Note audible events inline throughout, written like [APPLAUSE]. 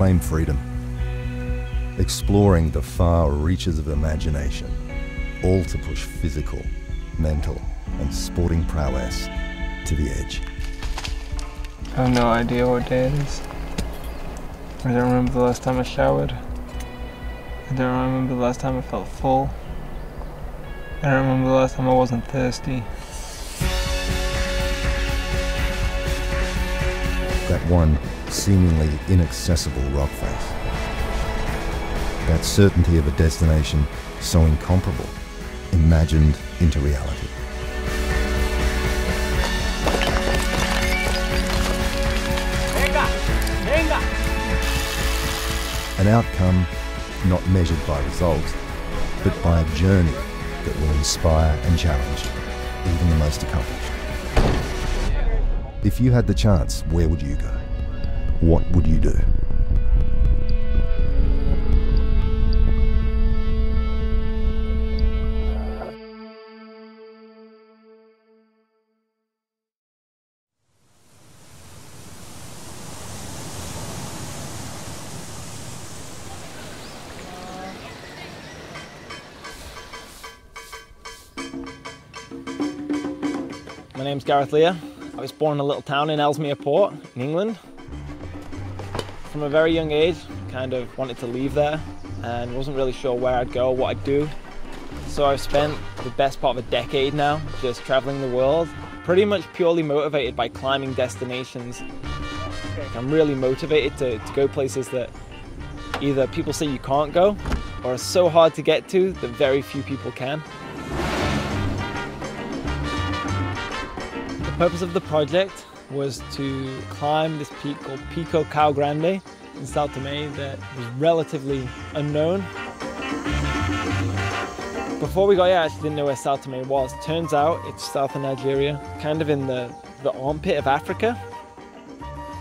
claim freedom, exploring the far reaches of imagination, all to push physical, mental, and sporting prowess to the edge. I have no idea what day it is. I don't remember the last time I showered. I don't remember the last time I felt full. I don't remember the last time I wasn't thirsty. That one seemingly inaccessible rock face. That certainty of a destination so incomparable, imagined into reality. An outcome not measured by results, but by a journey that will inspire and challenge even the most accomplished. If you had the chance, where would you go? What would you do? My name's Gareth Leah. I was born in a little town in Ellesmere Port in England. From a very young age, kind of wanted to leave there and wasn't really sure where I'd go, what I'd do. So I've spent the best part of a decade now just traveling the world, pretty much purely motivated by climbing destinations. I'm really motivated to, to go places that either people say you can't go or are so hard to get to that very few people can. Purpose of the project was to climb this peak called Pico Cao Grande in Sao Tome that was relatively unknown. Before we got here, I actually didn't know where Sao Tome was. Turns out it's south of Nigeria, kind of in the, the armpit of Africa.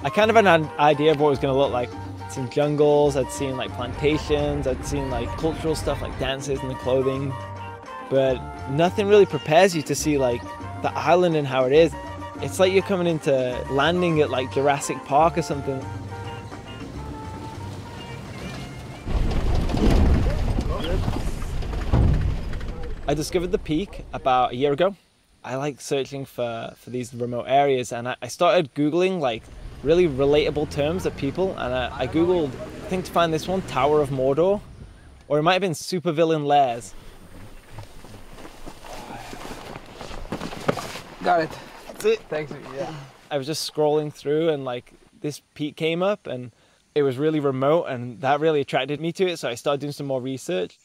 I kind of had an idea of what it was going to look like. I'd seen jungles, I'd seen like plantations, I'd seen like cultural stuff like dances and the clothing, but nothing really prepares you to see like the island and how it is. It's like you're coming into landing at like Jurassic Park or something. I discovered the peak about a year ago. I like searching for, for these remote areas and I, I started Googling like really relatable terms that people and I, I Googled, I think to find this one, Tower of Mordor, or it might have been Supervillain Lairs. Got it. That's it. Thanks. Yeah. I was just scrolling through and like this peak came up and it was really remote and that really attracted me to it. So I started doing some more research.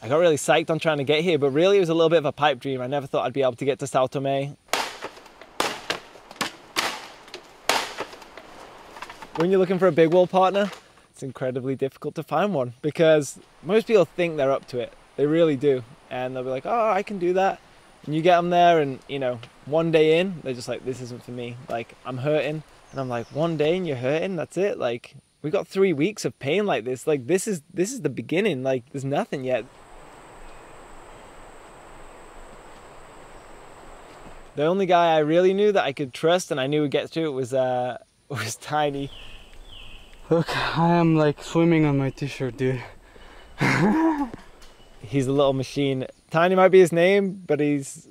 I got really psyched on trying to get here, but really it was a little bit of a pipe dream. I never thought I'd be able to get to Sao Tome. When you're looking for a big wall partner, it's incredibly difficult to find one because most people think they're up to it. They really do. And they'll be like, oh, I can do that. And you get them there, and you know, one day in, they're just like, this isn't for me. Like, I'm hurting. And I'm like, one day and you're hurting? That's it? Like, we got three weeks of pain like this. Like, this is this is the beginning. Like, there's nothing yet. The only guy I really knew that I could trust and I knew would get through it was uh [LAUGHS] was Tiny. Look, I am like swimming on my t-shirt, dude. [LAUGHS] He's a little machine. Tiny might be his name, but he's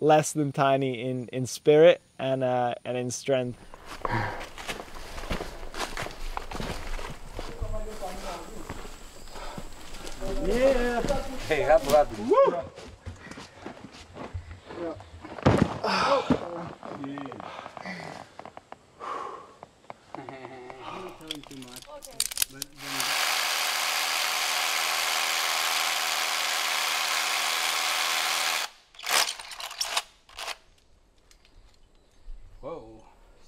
less than Tiny in, in spirit and uh, and in strength. Yeah. Hey, rápido, rápido. Wow.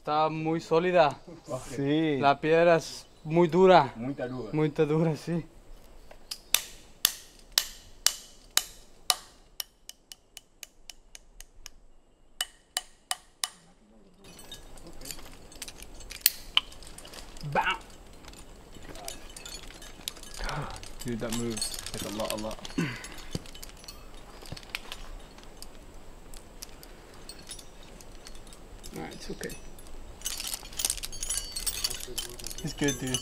Está muy sólida. Sí. La piedra es muy dura. Muita dura. Muy dura, sí. Bam. [SIGHS] Dude, that moves like a lot, a lot. Alright, it's okay. He's good, dude.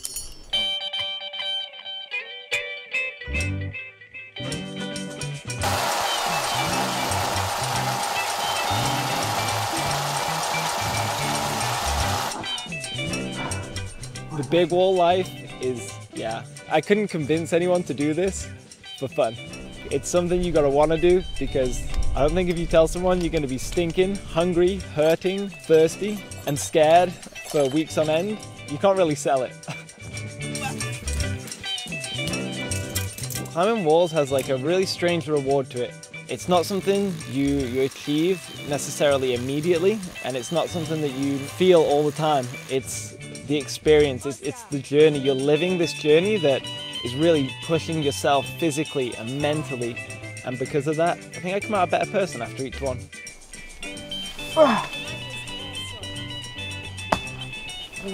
The big wall life is, yeah, I couldn't convince anyone to do this for fun. It's something you gotta wanna do because I don't think if you tell someone you're gonna be stinking, hungry, hurting, thirsty, and scared for weeks on end, you can't really sell it. Climbing walls has like a really strange reward to it. It's not something you, you achieve necessarily immediately, and it's not something that you feel all the time. It's the experience, it's, it's the journey. You're living this journey that is really pushing yourself physically and mentally. And because of that, I think I come out a better person after each one. Uh,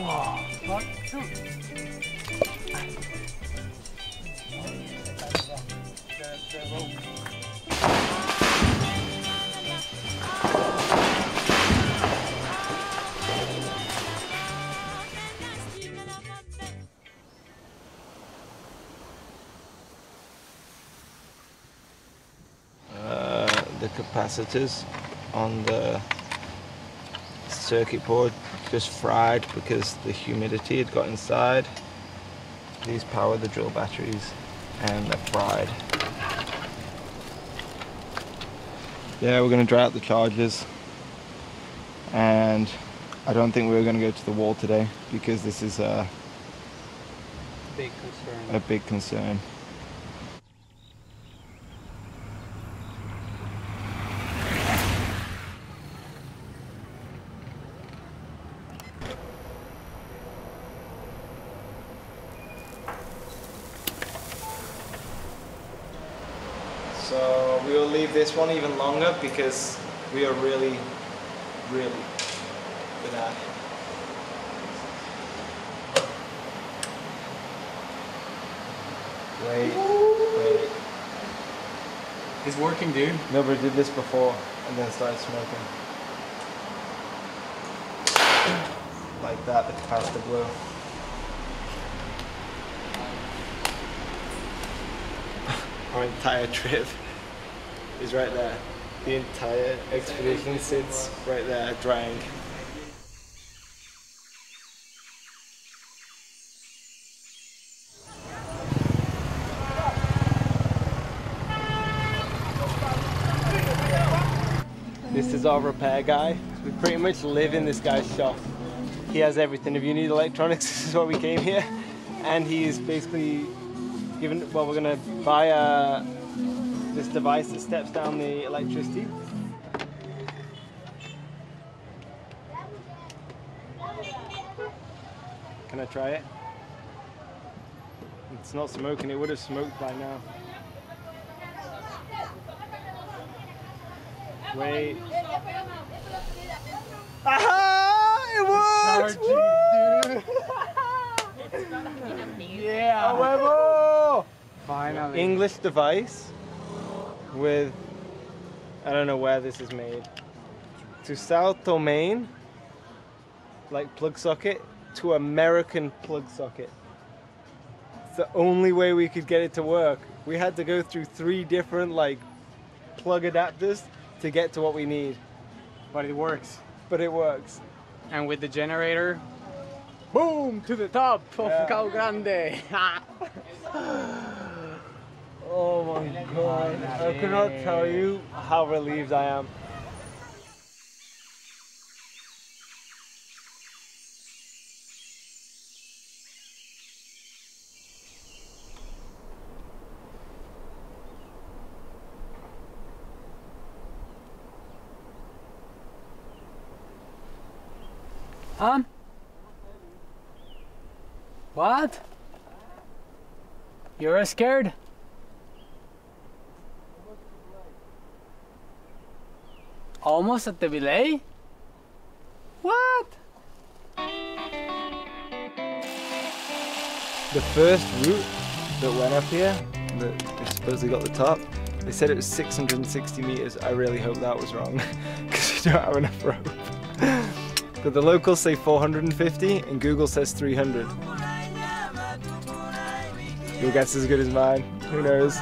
the capacitors on the circuit board just fried because the humidity had got inside. These power the drill batteries and they're fried. Yeah, we're going to dry out the chargers and I don't think we're going to go to the wall today because this is a, Big concern. a big concern. So we will leave this one even longer because we are really, really good at it. Wait, wait. It's working, dude. Nobody did this before and then started smoking. Like that, the capacitor blew. [LAUGHS] Our entire trip is right there. The entire expedition sits right there, drying. This is our repair guy. We pretty much live in this guy's shop. He has everything. If you need electronics, [LAUGHS] this is where we came here. And he's basically given, well, we're gonna buy uh, this device that steps down the electricity. Can I try it? It's not smoking, it would have smoked by now. Wait. Aha! It works! Yeah. A huevo! Finally. English device with I don't know where this is made. To South Domain, like plug socket, to American plug socket. It's the only way we could get it to work. We had to go through three different like plug adapters to get to what we need, But it works. but it works. And with the generator, boom to the top of Yeah. Cao Grande. [LAUGHS] [LAUGHS] Oh my god, I cannot tell you how relieved I am. um. What? You're scared? Almost at the belay? What? The first route that went up here, that supposedly got the top, they said it was 660 meters. I really hope that was wrong, [LAUGHS] because we don't have enough rope. [LAUGHS] But the locals say 450 and Google says 300. Your guess is as good as mine. Who knows?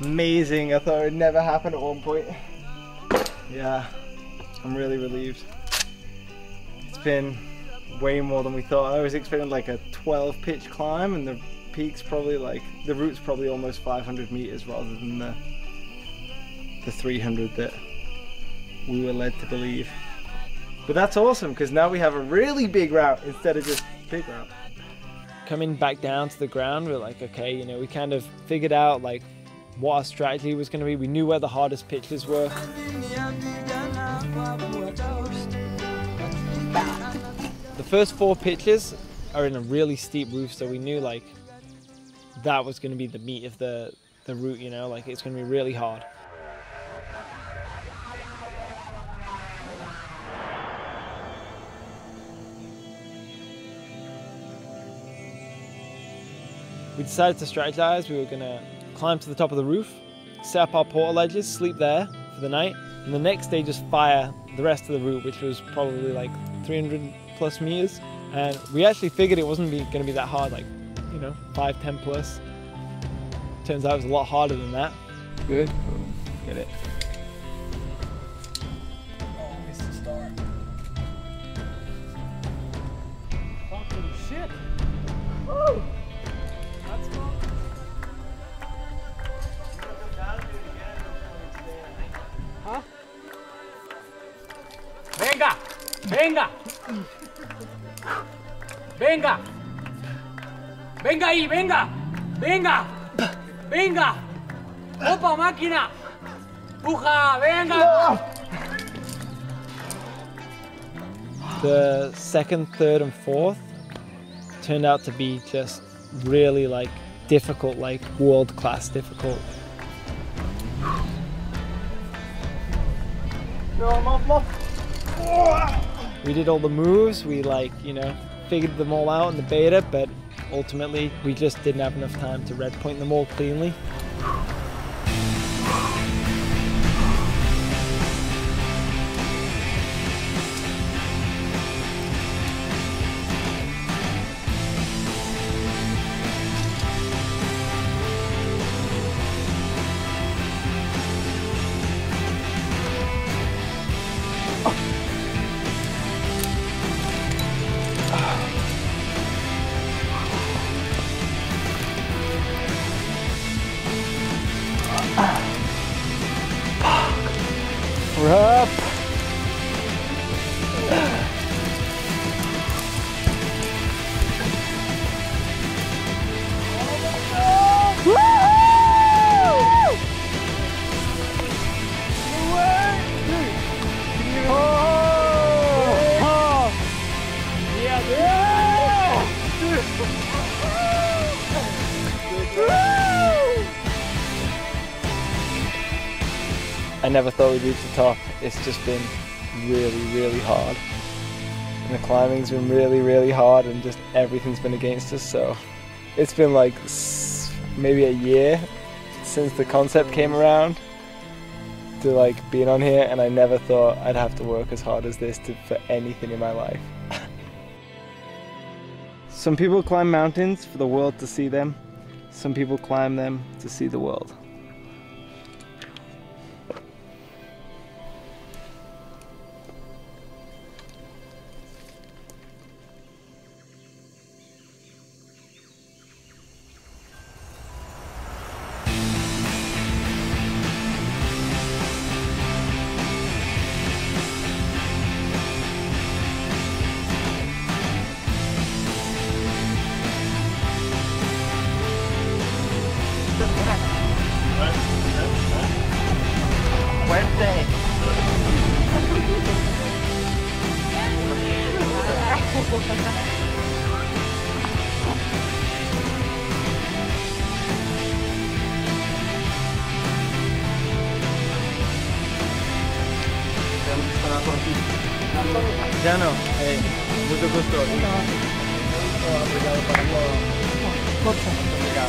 Amazing. I thought it would never happen at one point. Yeah, I'm really relieved. It's been way more than we thought. I was expecting like a 12 pitch climb and the peak's probably like, the route's probably almost 500 meters rather than the, the 300 that we were led to believe. But that's awesome because now we have a really big route instead of just big route coming back down to the ground, we're like, okay, you know, we kind of figured out like what our strategy was going to be. We knew where the hardest pitches were. The first four pitches are in a really steep roof, so we knew like that was going to be the meat of the the route. You know, like it's going to be really hard. Decided to strategize. We were gonna climb to the top of the roof, set up our portaledges, sleep there for the night, and the next day just fire the rest of the route, which was probably like 300 plus meters. And we actually figured it wasn't going to be that hard, like, you know, 5, 10 plus. Turns out it was a lot harder than that. Good. Get it. Venga. Venga. Venga ahí, venga. Venga. Venga. Opa, máquina. Puja, venga. The second, third, and fourth turned out to be just really like difficult, like world class difficult. No, I'm off, I'm off we did all the moves, we like, you know, figured them all out in the beta, but ultimately we just didn't have enough time to red point them all cleanly. Never thought we'd reach the top. It's just been really, really hard. And the climbing's been really, really hard and just everything's been against us. So it's been like maybe a year since the concept came around to like being on here and I never thought I'd have to work as hard as this to, for anything in my life. [LAUGHS] Some people climb mountains for the world to see them. Some people climb them to see the world. Giano, eh, molto costoso.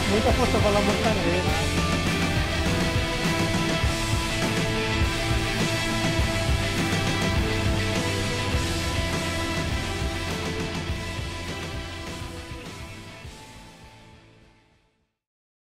Molto applicato per la la.